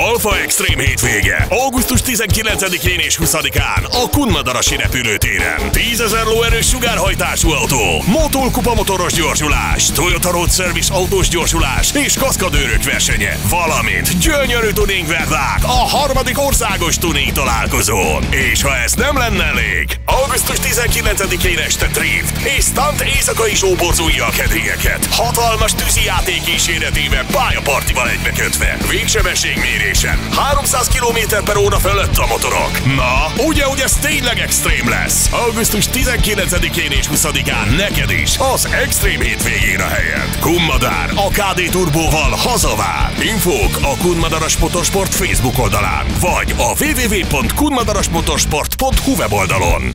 Alfa Extreme hétvége. Augusztus 19-én és 20-án a Kunmadarasi repülőtéren. 10 ezer lóerős sugárhajtású autó, Motul Kupa motoros gyorsulás, Toyota Road Service autós gyorsulás és kaszkadőrök versenye, valamint gyönyörű tuningverdák a harmadik országos tuning találkozón. És ha ez nem lenne elég, augusztus 19-én este Drift és Stunt éjszakai sóborzója a kedélyeket. Hatalmas tűzi játék kíséretében pályapartival egybekötve. Végsebességmérésen 300 km per óra fölött a motorok. Na, ugye, hogy ez tényleg extrém lesz? Augusztus 19-én és 20-án neked is az extrém hétvégén a helyed. Kummadár a KD Turbóval hazavár. Infók a Kunmadaras Motorsport Facebook oldalán, vagy a www.kunmadarasmotorsport.hu weboldalon.